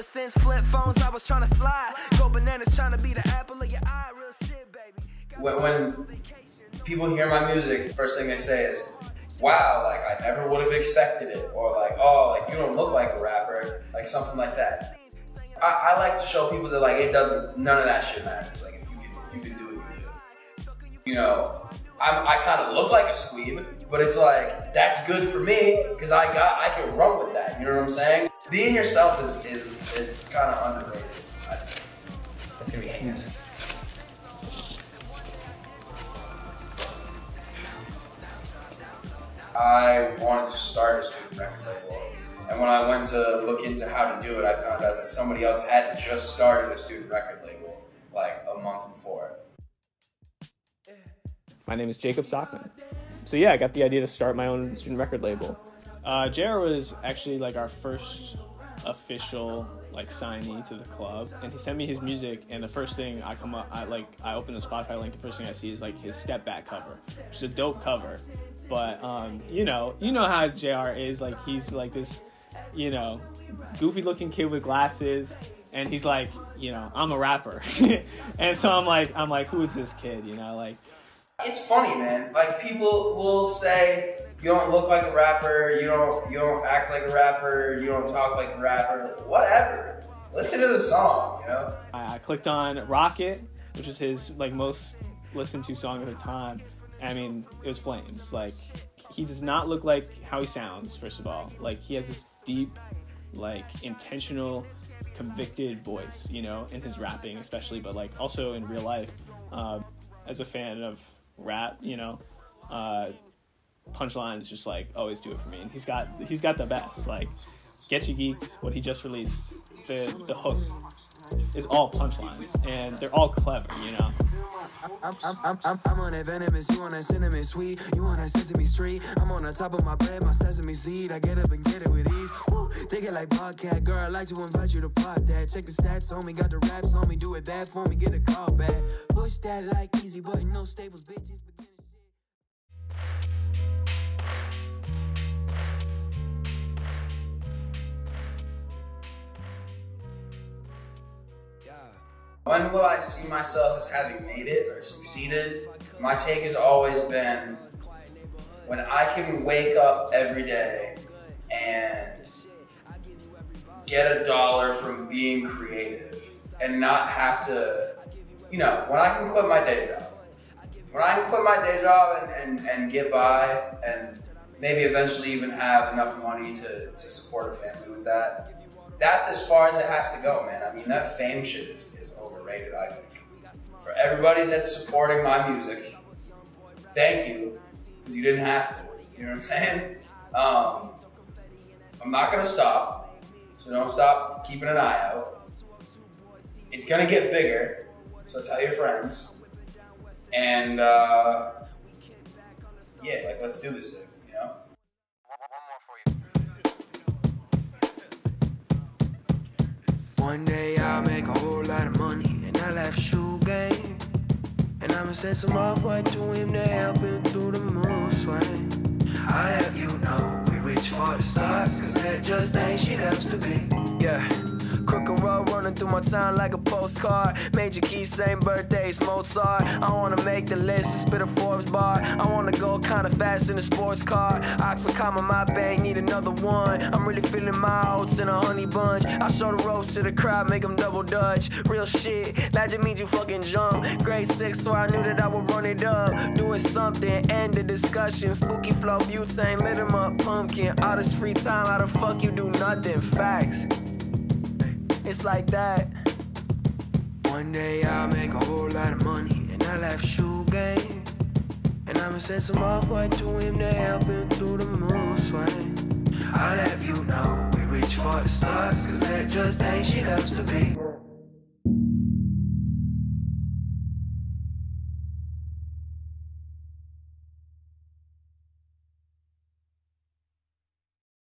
Ever since flip phones, I was trying to slide. Go bananas trying to be the apple of your eye. Real shit, baby. When, when people hear my music, first thing they say is, wow, like I never would have expected it. Or like, oh, like you don't look like a rapper. Like something like that. I, I like to show people that like it doesn't, none of that shit matters. Like if you can, you can do it, you do. You know, I'm, I kind of look like a squeeb, but it's like that's good for me because I got I can run with that. You know what I'm saying? Being yourself is is, is kind of underrated. I think. That's gonna be heinous. I wanted to start a student record label. And when I went to look into how to do it, I found out that somebody else had just started a student record label like a month before. My name is Jacob Stockman. So yeah, I got the idea to start my own student record label. Uh, JR was actually like our first official like signee to the club, and he sent me his music. And the first thing I come up, I like I open the Spotify link. The first thing I see is like his step back cover, which is a dope cover. But um, you know, you know how JR is. Like he's like this, you know, goofy looking kid with glasses. And he's like, you know, I'm a rapper, and so I'm like, I'm like, who is this kid? You know, like, It's funny, man. Like people will say you don't look like a rapper, you don't you don't act like a rapper, you don't talk like a rapper, whatever. Listen to the song, you know. I, clicked on Rocket, which was his like most listened to song at the time. I mean, it was Flames. Like he does not look like how he sounds. First of all, like he has this deep, like intentional, convicted voice. You know, in his rapping especially, but like also in real life. Um, as a fan of rap, you know, uh, punchlines just like always do it for me. And he's got he's got the best. Like Get You Geeked, what he just released, the the hook is all punchlines and they're all clever, you know. I'm, I'm, I'm, I'm, I'm on that venomous, you on that cinnamon sweet, you on that sesame street. I'm on the top of my bed, my sesame seed. I get up and get it with ease. Woo, take it like podcast, girl. I like to invite you to pod that. Check the stats me, got the raps on me, do it bad for me, get a call back. Push that like easy button, no staples, bitches. When will I see myself as having made it or succeeded? My take has always been when I can wake up every day and get a dollar from being creative and not have to, you know, when I can quit my day job. When I can quit my day job and, and, and get by and maybe eventually even have enough money to, to support a family with that, that's as far as it has to go, man. I mean, that fame shit is, is I think. For everybody that's supporting my music, thank you, because you didn't have to. You know what I'm saying? Um, I'm not gonna stop, so don't stop keeping an eye out. It's gonna get bigger, so tell your friends. And uh, yeah, like let's do this thing, you know? One day I'll make a whole lot of money shoe. And I'ma send some off white to him to help him through the mood swing. I'll have you know we reach for the stars, cause that just ain't shit else to be. Yeah. Crooked running through my town like a postcard. Major key, same birthdays, Mozart. I wanna make the list and spit a Forbes bar. I wanna go kinda fast in a sports car. Oxford comma, my bank, need another one. I'm really feeling my oats in a honey bunch. I show the ropes to the crowd, make them double dutch. Real shit, that just means you fucking jump. Grade six, so I knew that I would run it up. Doing something, end the discussion. Spooky flow, butane, lit 'em up, pumpkin. All this free time, how the fuck you do nothing? Facts. It's like that. One day I'll make a whole lot of money and I'll have shoe game. And I'ma send some off white to him to help him through the mood swing. I'll have you know we reach for the stars, cause that just ain't shit else to be.